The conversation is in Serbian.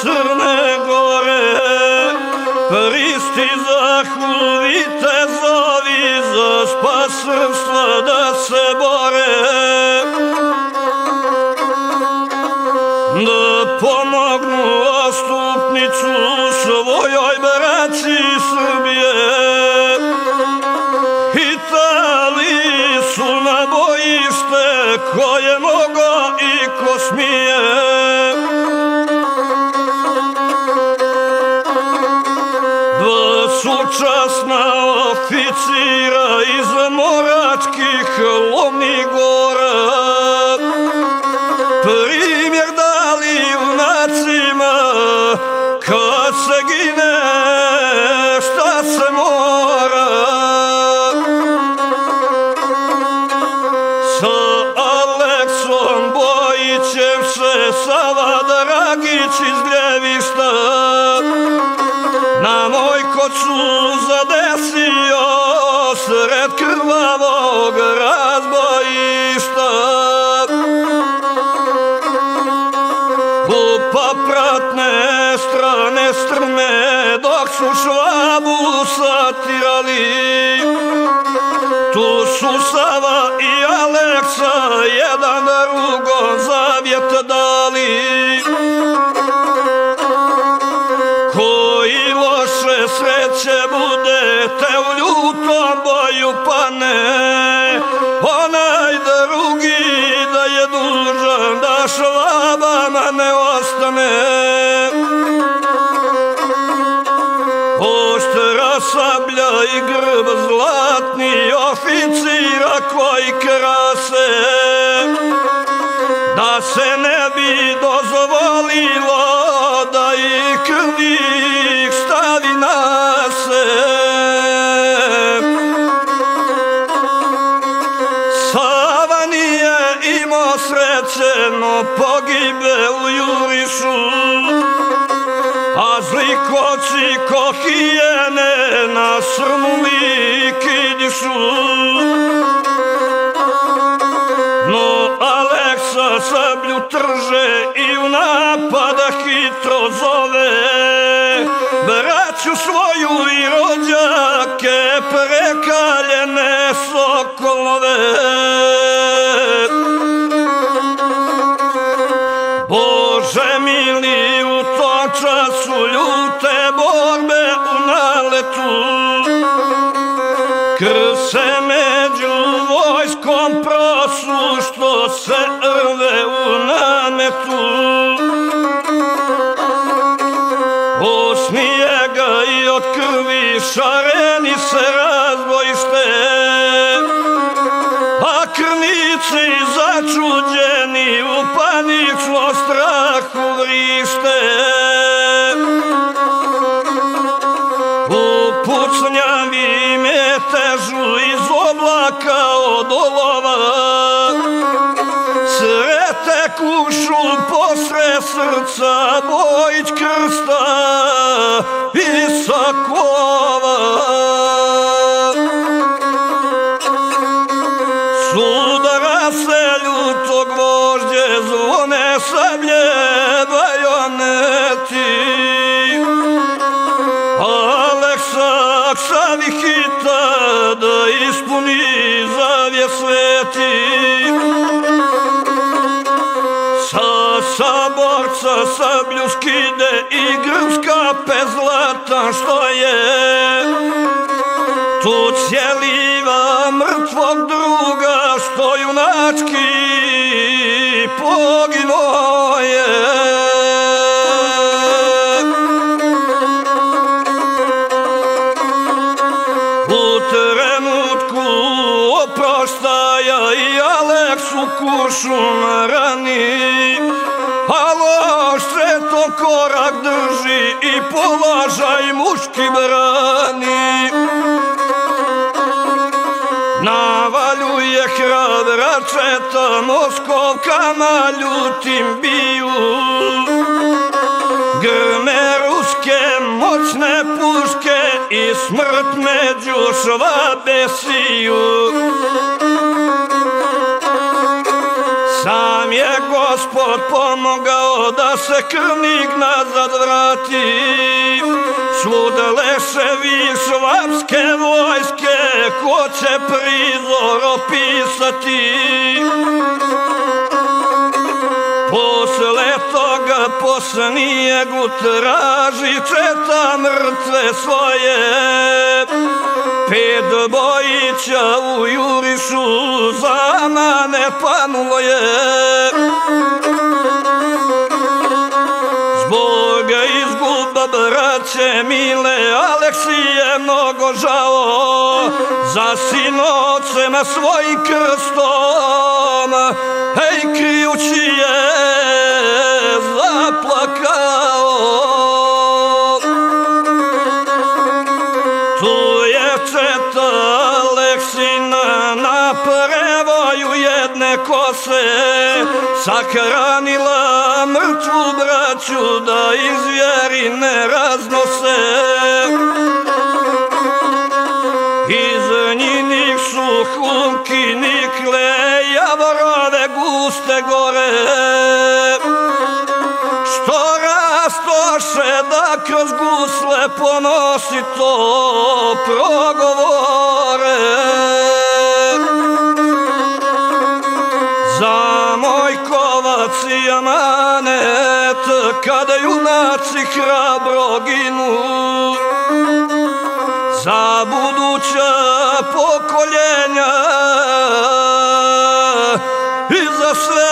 Crne Gore Pristizahu vitezovi za spasrstva da se bore. Da pomognu ostupnicu svojoj braći Srbije primjer dali u nacima kad se gine šta se mora? Sa Aleksom Bojićem se Sava Dragić iz Gljevišta na moj koču zadesio strane strme dok su švabu satirali. Tu su Sava i Aleksa jedan drugom zavjet dali. Koji loše sreće bude te u ljutom boju pane zlatni oficira koji krase Da se ne bi dozvolilo da i krvih stavi na se Sava nije imao sreće, no pogibe u jurišu A zlikoci ko hijene nasrnuli No Aleksa sablju trže i u napada hitro zove. Braću svoju i rođake prekaljene sokolove. Bože mili u tom času ljute borbe u naletu se među vojskom prosu što se rve u nametu. Osmije ga i od krvi šareni se razbojište srca Bojić krsta i sakova. Sudara se ljutog vožđe zvone sablje bajoneti Aleksa ksavi hita da ispuni saborca sablju skide i grmska pezlata što je. Tu cijeliva mrtvog druga što junački poginuo Aleksu kušu rani Alo, to korak drži i položaj muški brani Navaljuje hrabra četa Moskovkama ljutim biju Grme ruske moćne puške i smrt među švabe siju gospod pomogao da se krvnik nazad vrati. Svuda leševi švapske vojske Ko će prizor opisati? Posle toga po snijegu traži četa mrtve svoje Pet bojića u jurišu za mane panulo je. Zbog izguba braće mile Aleksije mnogo žao. Za sinocem svojim krstom Hej krijući je zaplakao četa Aleksina na prevoju jedne kose. Sakranila mrtvu braću da iz vjeri ne raznose Iz njinih su hunki nikle javorove guste gore kroz gusle ponosi to progovore. Za moj kovac i amanet Kada junaci hrabro ginu. Za buduća pokoljenja I za svetu